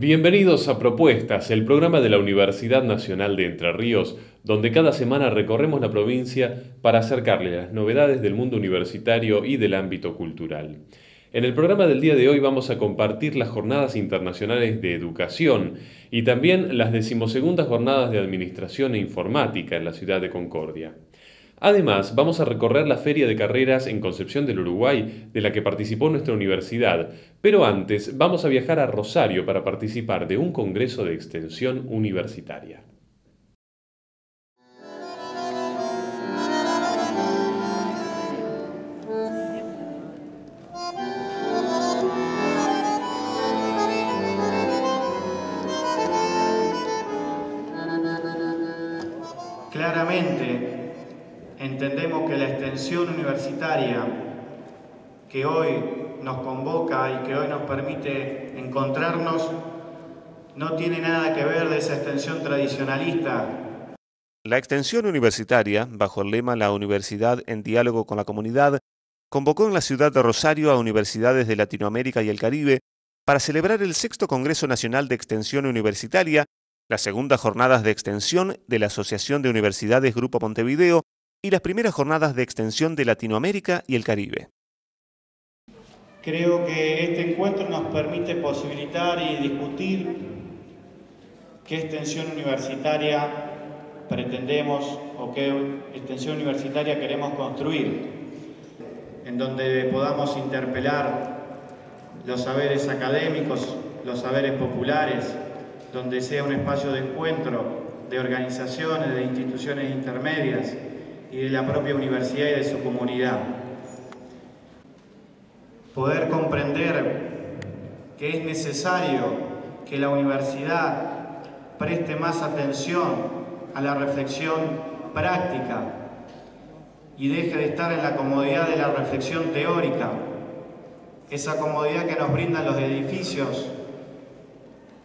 Bienvenidos a Propuestas, el programa de la Universidad Nacional de Entre Ríos, donde cada semana recorremos la provincia para acercarle las novedades del mundo universitario y del ámbito cultural. En el programa del día de hoy vamos a compartir las jornadas internacionales de educación y también las decimosegundas jornadas de administración e informática en la ciudad de Concordia. Además, vamos a recorrer la feria de carreras en Concepción del Uruguay, de la que participó nuestra universidad, pero antes vamos a viajar a Rosario para participar de un congreso de extensión universitaria. Entendemos que la extensión universitaria que hoy nos convoca y que hoy nos permite encontrarnos no tiene nada que ver de esa extensión tradicionalista. La extensión universitaria, bajo el lema La Universidad en Diálogo con la Comunidad, convocó en la ciudad de Rosario a universidades de Latinoamérica y el Caribe para celebrar el sexto Congreso Nacional de Extensión Universitaria, las segundas jornadas de extensión de la Asociación de Universidades Grupo Montevideo y las primeras jornadas de extensión de Latinoamérica y el Caribe. Creo que este encuentro nos permite posibilitar y discutir qué extensión universitaria pretendemos o qué extensión universitaria queremos construir, en donde podamos interpelar los saberes académicos, los saberes populares, donde sea un espacio de encuentro de organizaciones, de instituciones intermedias, y de la propia universidad y de su comunidad. Poder comprender que es necesario que la universidad preste más atención a la reflexión práctica y deje de estar en la comodidad de la reflexión teórica, esa comodidad que nos brindan los edificios,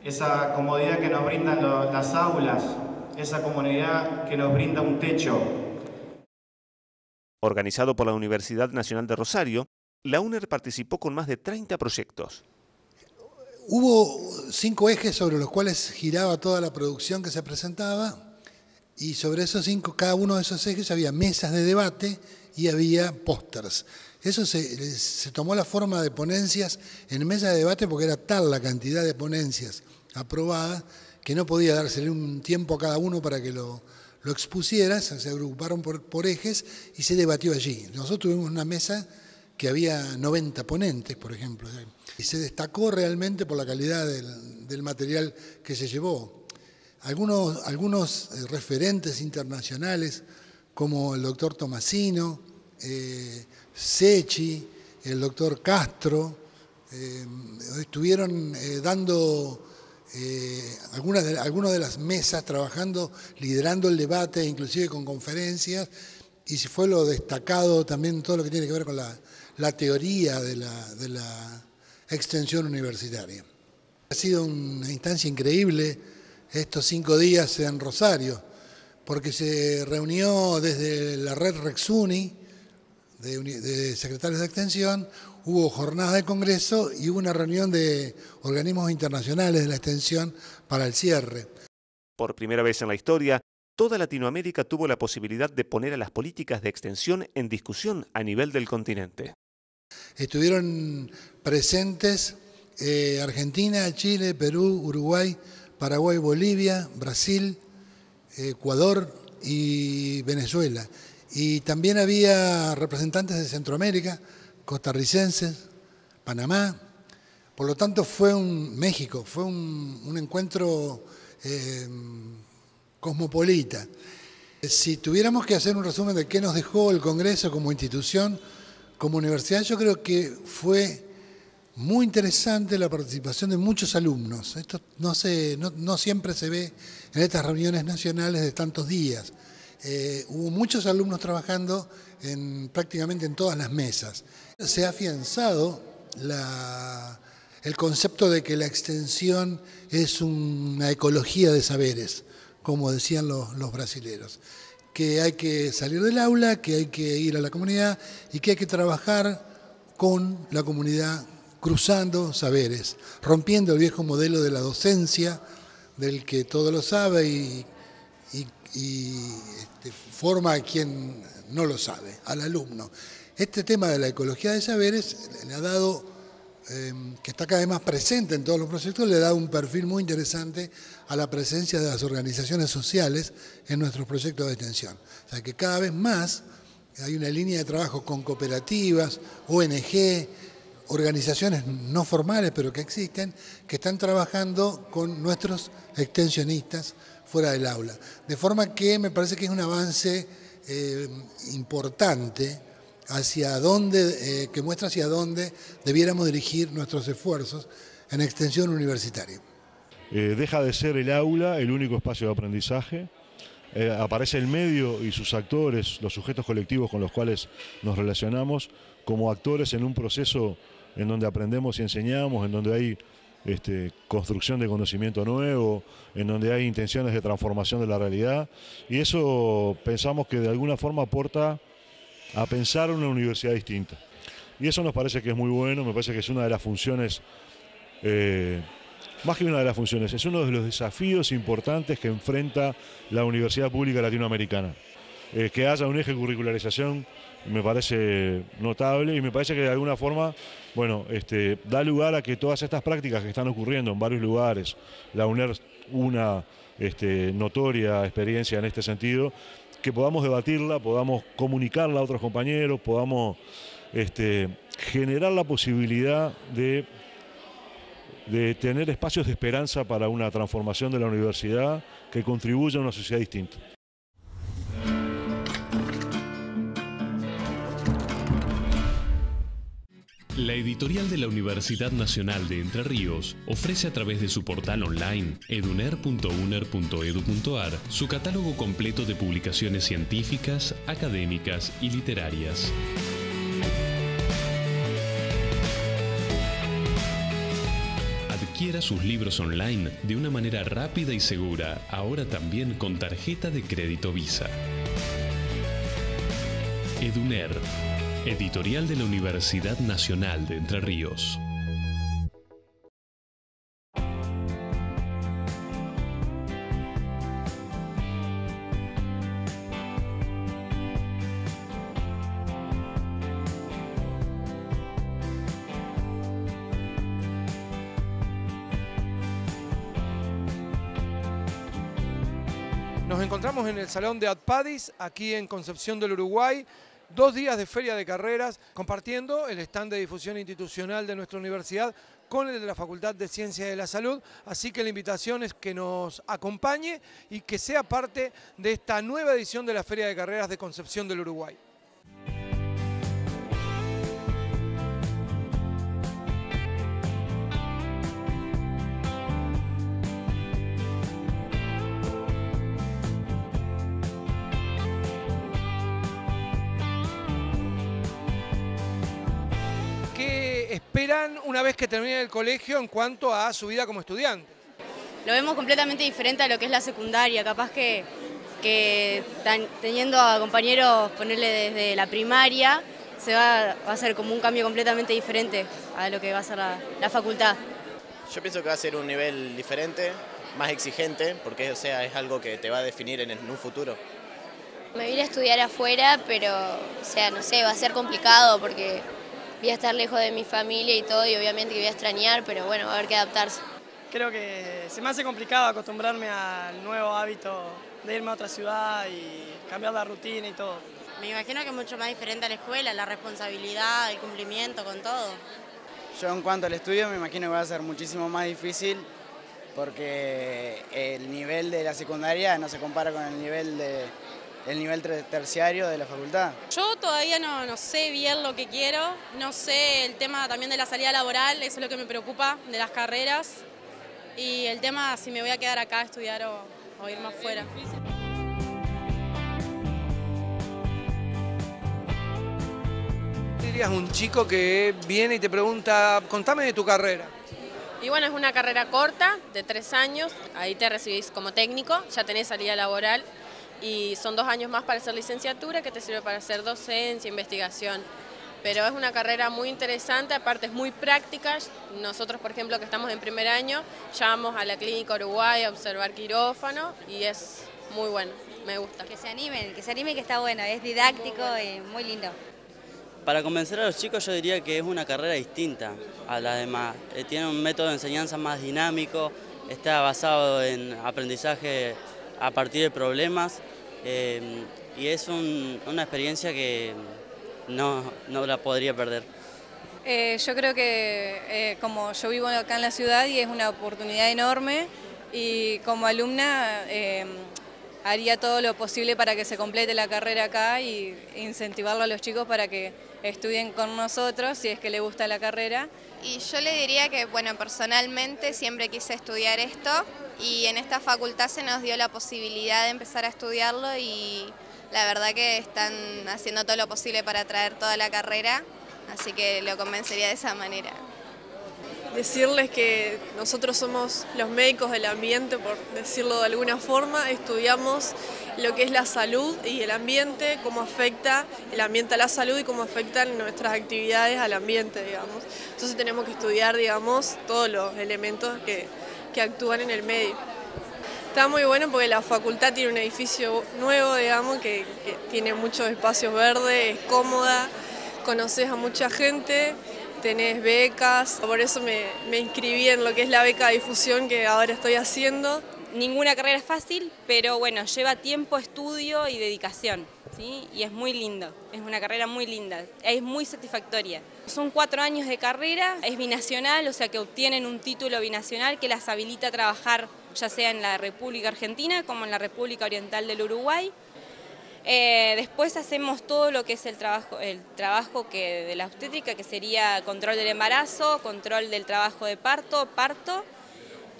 esa comodidad que nos brindan las aulas, esa comodidad que nos brinda un techo, Organizado por la Universidad Nacional de Rosario, la UNER participó con más de 30 proyectos. Hubo cinco ejes sobre los cuales giraba toda la producción que se presentaba y sobre esos cinco, cada uno de esos ejes había mesas de debate y había pósters. Eso se, se, tomó la forma de ponencias en mesa de debate porque era tal la cantidad de ponencias aprobadas que no podía dársele un tiempo a cada uno para que lo, lo expusieras, se agruparon por, ejes y se debatió allí. Nosotros tuvimos una mesa que había 90 ponentes, por ejemplo, y se destacó realmente por la calidad del, material que se llevó. Algunos, algunos eh, referentes internacionales, como el doctor Tomasino, eh, Sechi, el doctor Castro, eh, estuvieron dando eh, algunas, de, de las mesas trabajando, liderando el debate, inclusive con conferencias, y si fue lo destacado también todo lo que tiene que ver con la, teoría de la, de la extensión universitaria. Ha sido una instancia increíble estos cinco días en Rosario, porque se reunió desde la red Rexuni, de, secretarios de extensión, hubo jornadas de congreso y hubo una reunión de organismos internacionales de la extensión para el cierre. Por primera vez en la historia, toda Latinoamérica tuvo la posibilidad de poner a las políticas de extensión en discusión a nivel del continente. Estuvieron presentes eh, Argentina, Chile, Perú, Uruguay, Paraguay, Bolivia, Brasil, Ecuador y Venezuela. Y también había representantes de Centroamérica, costarricenses, Panamá. Por lo tanto, fue un México, fue un, encuentro eh, cosmopolita. Si tuviéramos que hacer un resumen de qué nos dejó el Congreso como institución, como universidad, yo creo que fue muy interesante la participación de muchos alumnos. Esto no, no siempre se ve en estas reuniones nacionales de tantos días. Eh, hubo muchos alumnos trabajando en, prácticamente en todas las mesas. Se ha afianzado el concepto de que la extensión es una ecología de saberes, como decían los, los brasileros, que hay que salir del aula, que hay que ir a la comunidad y que hay que trabajar con la comunidad cruzando saberes, rompiendo el viejo modelo de la docencia, del que todo lo sabe y, este, forma a quien no lo sabe, al alumno. Este tema de la ecología de saberes le ha dado, em, que está cada vez más presente en todos los proyectos, le da un perfil muy interesante a la presencia de las organizaciones sociales en nuestros proyectos de extensión. O sea que cada vez más hay una línea de trabajo con cooperativas, ONG, organizaciones no formales pero que existen, que están trabajando con nuestros extensionistas fuera del aula. De forma que me parece que es un avance eh, importante hacia dónde, eh, que muestra hacia dónde debiéramos dirigir nuestros esfuerzos en extensión universitaria. Eh, deja de ser el aula el único espacio de aprendizaje, aparece el medio y sus actores, los sujetos colectivos con los cuales nos relacionamos, como actores en un proceso en donde aprendemos y enseñamos, en donde hay este, construcción de conocimiento nuevo, en donde hay intenciones de transformación de la realidad. Y eso pensamos que de alguna forma aporta a pensar una universidad distinta. Y eso nos parece que es muy bueno, me parece que es una de las funciones, eh, más que una de las funciones, es uno de los desafíos importantes que enfrenta la Universidad Pública Latinoamericana. Eh, que haya un eje curricularización me parece notable y me parece que de alguna forma, bueno, este, da lugar a que todas estas prácticas que están ocurriendo en varios lugares, la UNER una este, notoria experiencia en este sentido, que podamos debatirla, podamos comunicarla a otros compañeros, podamos este, generar la posibilidad de, de tener espacios de esperanza para una transformación de la universidad que contribuya a una sociedad distinta. La editorial de la Universidad Nacional de Entre Ríos ofrece a través de su portal online eduner.uner.edu.ar su catálogo completo de publicaciones científicas, académicas y literarias. Adquiera sus libros online de una manera rápida y segura, ahora también con tarjeta de crédito Visa. Eduner Editorial de la Universidad Nacional de Entre Ríos. Nos encontramos en el Salón de Adpadis, aquí en Concepción del Uruguay, dos días de feria de carreras compartiendo el stand de difusión institucional de nuestra universidad con el de la Facultad de Ciencias de la Salud. Así que la invitación es que nos acompañe y que sea parte de esta nueva edición de la Feria de Carreras de Concepción del Uruguay. Esperan una vez que termine el colegio en cuanto a su vida como estudiante? Lo vemos completamente diferente a lo que es la secundaria, capaz que, que teniendo a compañeros, ponerle desde la primaria, se va, a ser como un cambio completamente diferente a lo que va a ser la, facultad. Yo pienso que va a ser un nivel diferente, más exigente, porque o sea, es algo que te va a definir en, en un futuro. Me vine a estudiar afuera, pero, o sea, no sé, va a ser complicado porque voy a estar lejos de mi familia y todo, y obviamente que voy a extrañar, pero bueno, va a haber que adaptarse. Creo que se me hace complicado acostumbrarme al nuevo hábito de irme a otra ciudad y cambiar la rutina y todo. Me imagino que es mucho más diferente a la escuela, la responsabilidad, el cumplimiento con todo. Yo en cuanto al estudio me imagino que va a ser muchísimo más difícil porque el nivel de la secundaria no se compara con el nivel de, el nivel terciario de la facultad? Yo todavía no, no, sé bien lo que quiero, no sé el tema también de la salida laboral, eso es lo que me preocupa, de las carreras, y el tema si me voy a quedar acá a estudiar o, ir más fuera. dirías un chico que viene y te pregunta, contame de tu carrera? Y bueno, es una carrera corta, de tres años, ahí te recibís como técnico, ya tenés salida laboral y son dos años más para hacer licenciatura que te sirve para hacer docencia, investigación. pero es una carrera muy interesante, aparte es muy práctica. Nosotros, por ejemplo, que estamos en primer año, ya vamos a la clínica Uruguay a observar quirófano y es muy bueno, me gusta. Que se animen, que se animen que está bueno, es didáctico y muy lindo. Para convencer a los chicos yo diría que es una carrera distinta a las demás. Eh, tiene un método de enseñanza más dinámico, está basado en aprendizaje a partir de problemas eh, y es una experiencia que no, no la podría perder. Eh, yo creo que eh, como yo vivo acá en la ciudad y es una oportunidad enorme y como alumna eh, haría todo lo posible para que se complete la carrera acá y incentivarlo a los chicos para que estudien con nosotros si es que les gusta la carrera. Y yo le diría que, bueno, personalmente siempre quise estudiar esto y en esta facultad se nos dio la posibilidad de empezar a estudiarlo y la verdad que están haciendo todo lo posible para traer toda la carrera, así que lo convencería de esa manera. Decirles que nosotros somos los médicos del ambiente, por decirlo de alguna forma, estudiamos lo que es la salud y el ambiente, cómo afecta el ambiente a la salud y cómo afectan nuestras actividades al ambiente, digamos. Entonces tenemos que estudiar, digamos, todos los elementos que, que actúan en el medio. Está muy bueno porque la facultad tiene un edificio nuevo, digamos, que, tiene muchos espacios verdes, es cómoda, conoces a mucha gente, tenés becas, por eso me, me inscribí en lo que es la beca de difusión que ahora estoy haciendo. Ninguna carrera es fácil, pero bueno, lleva tiempo, estudio y dedicación. ¿Sí? y es muy lindo, es una carrera muy linda, es muy satisfactoria. Son cuatro años de carrera, es binacional, o sea que obtienen un título binacional que las habilita a trabajar ya sea en la República Argentina como en la República Oriental del Uruguay. Eh, después hacemos todo lo que es el trabajo, el trabajo que, de la obstétrica, que sería control del embarazo, control del trabajo de parto, parto,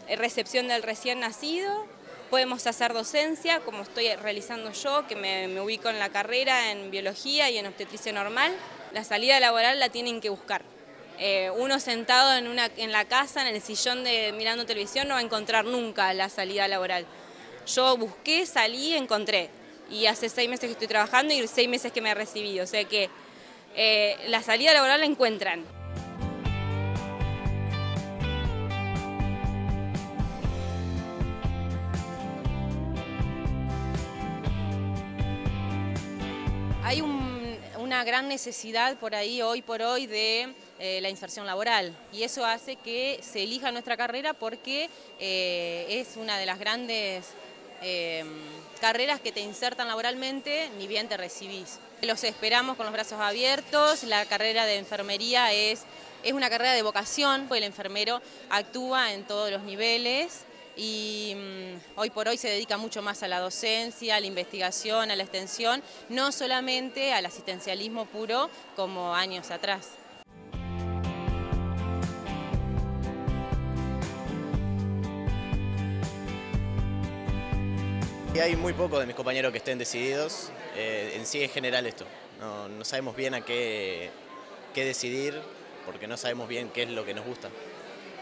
eh, recepción del recién nacido. Podemos hacer docencia, como estoy realizando yo, que me, ubico en la carrera en biología y en obstetricia normal. La salida laboral la tienen que buscar. Eh, uno sentado en, una, en la casa, en el sillón de mirando televisión, no va a encontrar nunca la salida laboral. Yo busqué, salí, encontré. Y hace seis meses que estoy trabajando y seis meses que me he recibido. O sea que eh, la salida laboral la encuentran. Una gran necesidad por ahí, hoy por hoy, de eh, la inserción laboral. Y eso hace que se elija nuestra carrera porque eh, es una de las grandes em, carreras que te insertan laboralmente ni bien te recibís. Los esperamos con los brazos abiertos, la carrera de enfermería es, es una carrera de vocación, el enfermero actúa en todos los niveles y mm, hoy por hoy se dedica mucho más a la docencia, a la investigación, a la extensión, no solamente al asistencialismo puro como años atrás. Hay muy pocos de mis compañeros que estén decididos, eh, en sí es general esto, no, sabemos bien a qué, qué decidir porque no sabemos bien qué es lo que nos gusta.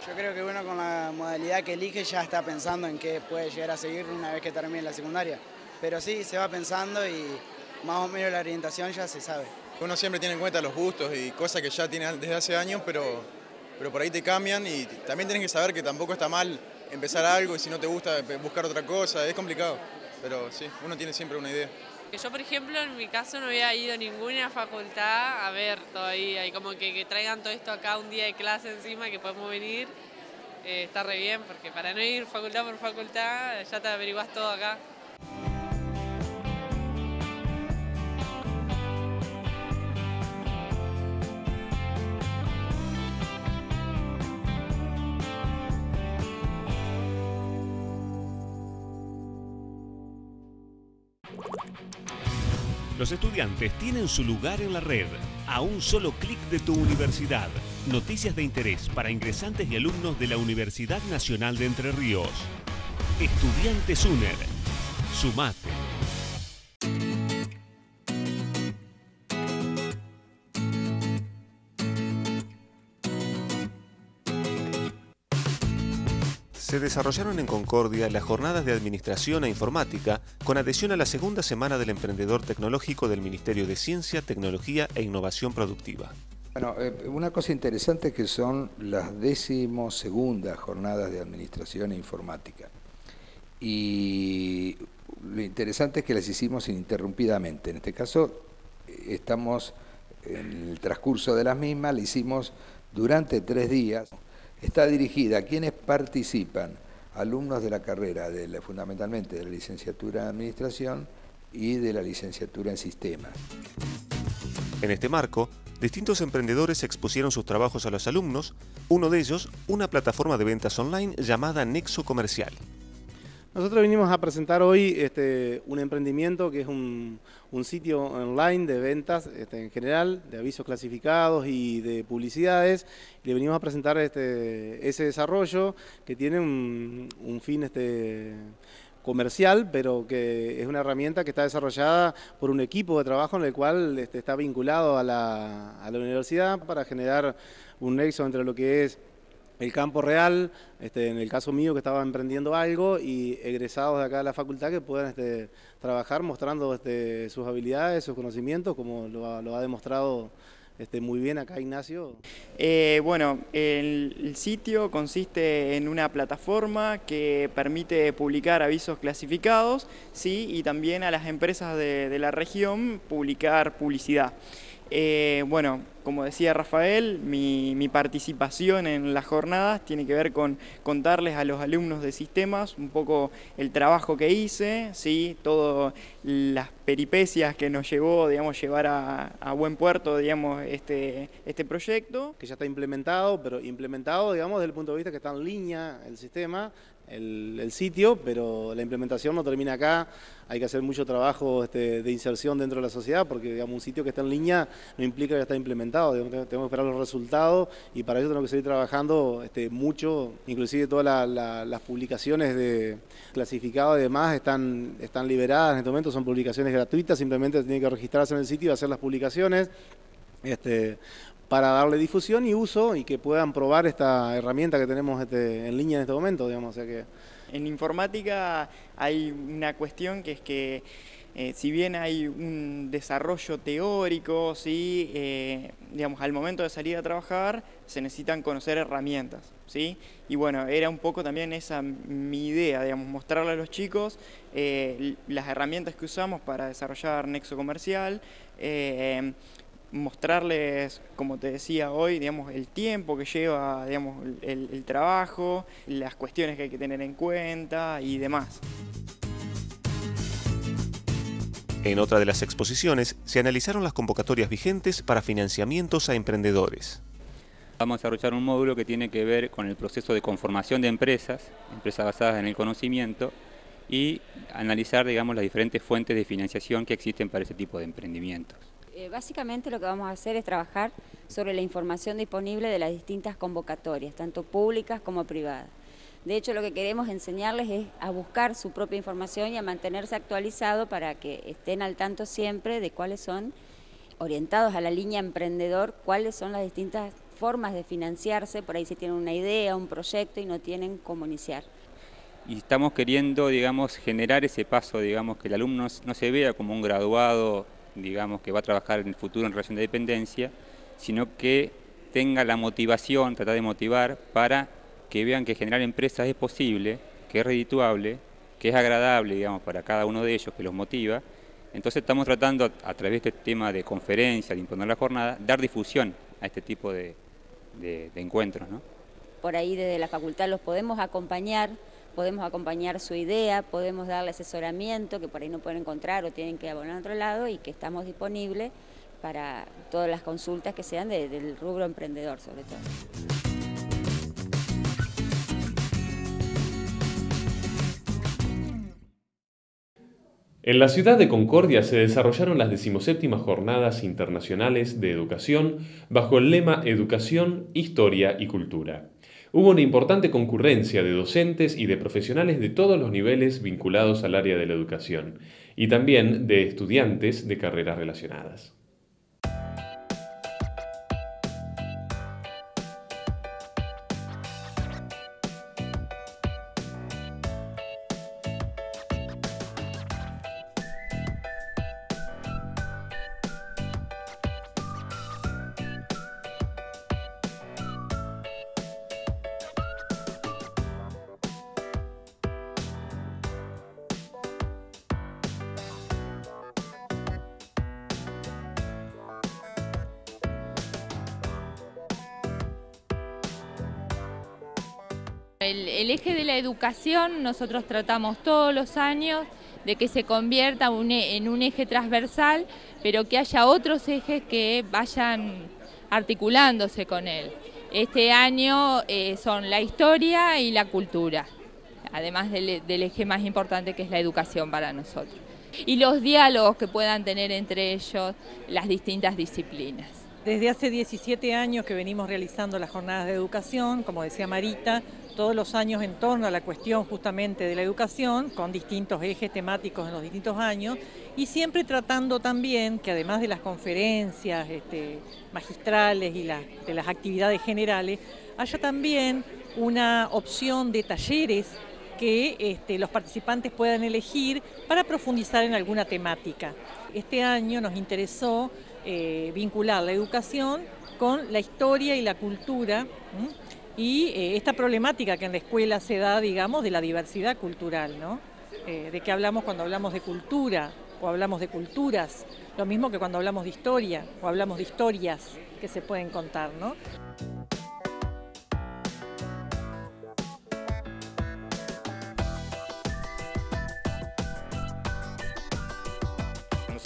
Yo creo que uno con la modalidad que elige ya está pensando en qué puede llegar a seguir una vez que termine la secundaria, pero sí, se va pensando y más o menos la orientación ya se sabe. Uno siempre tiene en cuenta los gustos y cosas que ya tiene desde hace años, pero, pero por ahí te cambian y también tienes que saber que tampoco está mal empezar algo y si no te gusta buscar otra cosa, es complicado pero sí, uno tiene siempre una idea. Yo, por ejemplo, en mi caso no había ido a ninguna facultad a ver todavía, y como que, traigan todo esto acá un día de clase encima que podemos venir, eh, está re bien, porque para no ir facultad por facultad ya te averiguas todo acá. Los estudiantes tienen su lugar en la red, a un solo clic de tu universidad. Noticias de interés para ingresantes y alumnos de la Universidad Nacional de Entre Ríos. Estudiantes UNER. Sumate. Se desarrollaron en Concordia las jornadas de Administración e Informática con adhesión a la segunda semana del Emprendedor Tecnológico del Ministerio de Ciencia, Tecnología e Innovación Productiva. Bueno, eh, una cosa interesante que son las décimos segundas jornadas de Administración e Informática. Y lo interesante es que las hicimos ininterrumpidamente. En este caso, estamos en el transcurso de las mismas, la hicimos durante tres días. Está dirigida a quienes participan, alumnos de la carrera, fundamentalmente de la licenciatura en Administración y de la licenciatura en Sistemas. En este marco, distintos emprendedores expusieron sus trabajos a los alumnos, uno de ellos una plataforma de ventas online llamada Nexo Comercial. Nosotros vinimos a presentar hoy este, un emprendimiento que es un, sitio online de ventas este, en general, de avisos clasificados y de publicidades. Le venimos a presentar este, ese desarrollo que tiene un, fin este, comercial, pero que es una herramienta que está desarrollada por un equipo de trabajo en el cual este, está vinculado a la, a la universidad para generar un nexo entre lo que es el campo real, este, en el caso mío que estaba emprendiendo algo y egresados de acá de la facultad que puedan este, trabajar mostrando este, sus habilidades, sus conocimientos, como lo ha, demostrado este, muy bien acá Ignacio. Eh, bueno, el, sitio consiste en una plataforma que permite publicar avisos clasificados ¿sí? y también a las empresas de la región publicar publicidad. Eh, bueno, como decía Rafael, mi, participación en las jornadas tiene que ver con contarles a los alumnos de sistemas un poco el trabajo que hice, ¿sí? todas las peripecias que nos llevó digamos, llevar a, buen puerto digamos, este, este proyecto. Que ya está implementado, pero implementado digamos, desde el punto de vista que está en línea el sistema, el, sitio, pero la implementación no termina acá. Hay que hacer mucho trabajo este, de inserción dentro de la sociedad, porque digamos, un sitio que está en línea no implica que está implementado. tenemos que esperar los resultados y para eso tenemos que seguir trabajando este, mucho. Inclusive todas las publicaciones de clasificado y demás están, están liberadas en este momento, son publicaciones gratuitas, simplemente tienen que registrarse en el sitio y hacer las publicaciones. Este, para darle difusión y uso y que puedan probar esta herramienta que tenemos este, en línea en este momento, digamos. sea que... En informática hay una cuestión que es que eh, si bien hay un desarrollo teórico, ¿sí? Eh, digamos, al momento de salir a trabajar se necesitan conocer herramientas. ¿sí? Y bueno, era un poco también esa mi idea, digamos, mostrarle a los chicos eh, las herramientas que usamos para desarrollar Nexo Comercial, mostrarles, como te decía hoy, digamos, el tiempo que lleva digamos, el, trabajo, las cuestiones que hay que tener en cuenta y demás. En otra de las exposiciones se analizaron las convocatorias vigentes para financiamientos a emprendedores. Vamos a desarrollar un módulo que tiene que ver con el proceso de conformación de empresas, empresas basadas en el conocimiento, y analizar digamos, las diferentes fuentes de financiación que existen para ese tipo de emprendimientos. Eh, básicamente lo que vamos a hacer es trabajar sobre la información disponible de las distintas convocatorias, tanto públicas como privadas. De hecho, lo que queremos enseñarles es a buscar su propia información y a mantenerse actualizado para que estén al tanto siempre de cuáles son, orientados a la línea emprendedor, cuáles son las distintas formas de financiarse, por ahí si tienen una idea, un proyecto y no tienen cómo iniciar. Y estamos queriendo, digamos, generar ese paso, digamos, que el alumno no se vea como un graduado digamos, que va a trabajar en el futuro en relación de dependencia, sino que tenga la motivación, tratar de motivar para que vean que generar empresas es posible, que es redituable, que es agradable, digamos, para cada uno de ellos, que los motiva. Entonces estamos tratando, a través de este tema de conferencia, de imponer la jornada, dar difusión a este tipo de, de encuentros. ¿no? Por ahí desde la facultad los podemos acompañar podemos acompañar su idea, podemos darle asesoramiento que por ahí no pueden encontrar o tienen que abonar a otro lado y que estamos disponibles para todas las consultas que sean del rubro emprendedor sobre todo. En la ciudad de Concordia se desarrollaron las decimoséptimas Jornadas Internacionales de Educación bajo el lema Educación, Historia y Cultura. Hubo una importante concurrencia de docentes y de profesionales de todos los niveles vinculados al área de la educación, y también de estudiantes de carreras relacionadas. El, eje de la educación nosotros tratamos todos los años de que se convierta e, en un eje transversal, pero que haya otros ejes que vayan articulándose con él. Este año eh, son la historia y la cultura, además del, del eje más importante que es la educación para nosotros. Y los diálogos que puedan tener entre ellos las distintas disciplinas. Desde hace 17 años que venimos realizando las jornadas de educación, como decía Marita, todos los años en torno a la cuestión justamente de la educación, con distintos ejes temáticos en los distintos años, y siempre tratando también que además de las conferencias este, magistrales y de las actividades generales, haya también una opción de talleres que este, los participantes puedan elegir para profundizar en alguna temática. Este año nos interesó eh, vincular la educación con la historia y la cultura y eh, esta problemática que en la escuela se da, digamos, de la diversidad cultural, ¿no? Eh, de qué hablamos cuando hablamos de cultura o hablamos de culturas, lo mismo que cuando hablamos de historia o hablamos de historias que se pueden contar, ¿no?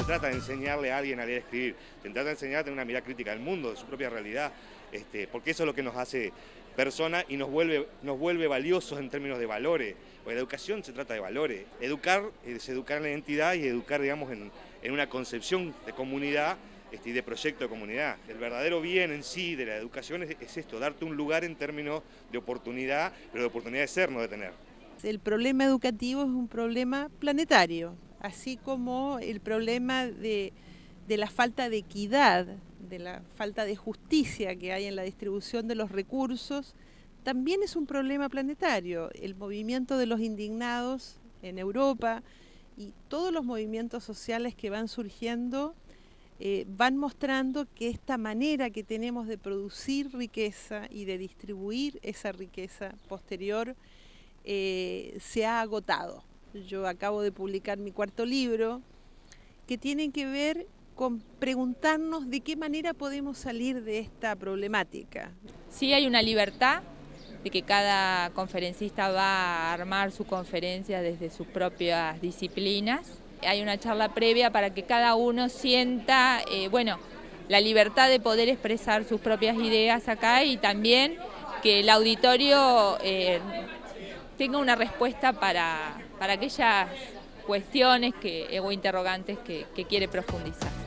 trata de enseñarle a alguien a leer y escribir, se trata de enseñar a tener una mirada crítica del mundo, de su propia realidad, este, porque eso es lo que nos hace personas y nos vuelve, nos vuelve valiosos en términos de valores. Porque la educación se trata de valores. Educar es educar en la identidad y educar, digamos, en, una concepción de comunidad este, y de proyecto de comunidad. El verdadero bien en sí de la educación es esto, darte un lugar en términos de oportunidad, pero de oportunidad de ser, no de tener. El problema educativo es un problema planetario así como el problema de, la falta de equidad, de la falta de justicia que hay en la distribución de los recursos, también es un problema planetario. El movimiento de los indignados en Europa y todos los movimientos sociales que van surgiendo eh, van mostrando que esta manera que tenemos de producir riqueza y de distribuir esa riqueza posterior eh, se ha agotado. Yo acabo de publicar mi cuarto libro, que tiene que ver con preguntarnos de qué manera podemos salir de esta problemática. Sí hay una libertad de que cada conferencista va a armar su conferencia desde sus propias disciplinas. Hay una charla previa para que cada uno sienta, eh, bueno, la libertad de poder expresar sus propias ideas acá y también que el auditorio eh, tenga una respuesta para, para aquellas cuestiones que, o interrogantes que, que quiere profundizar.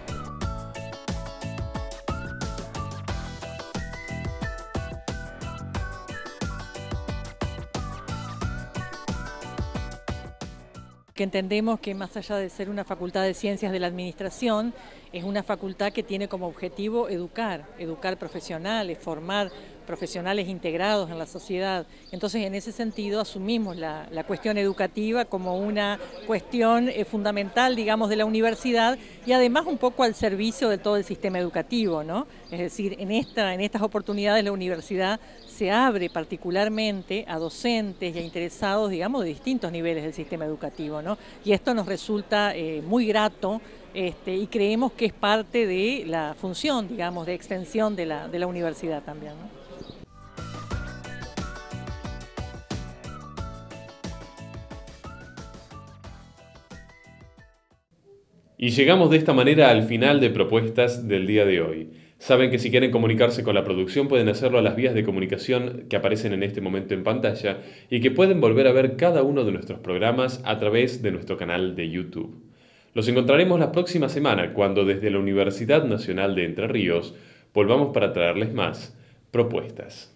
Que entendemos que más allá de ser una facultad de ciencias de la administración, es una facultad que tiene como objetivo educar, educar profesionales, formar profesionales integrados en la sociedad. Entonces, en ese sentido, asumimos la, cuestión educativa como una cuestión eh, fundamental, digamos, de la universidad y además un poco al servicio de todo el sistema educativo, ¿no? Es decir, en, esta, en estas oportunidades la universidad se abre particularmente a docentes y a interesados, digamos, de distintos niveles del sistema educativo, ¿no? Y esto nos resulta eh, muy grato este, y creemos que es parte de la función, digamos, de extensión de la, de la universidad también. Y llegamos de esta manera al final de propuestas del día de hoy. Saben que si quieren comunicarse con la producción pueden hacerlo a las vías de comunicación que aparecen en este momento en pantalla y que pueden volver a ver cada uno de nuestros programas a través de nuestro canal de YouTube. Los encontraremos la próxima semana cuando desde la Universidad Nacional de Entre Ríos volvamos para traerles más propuestas.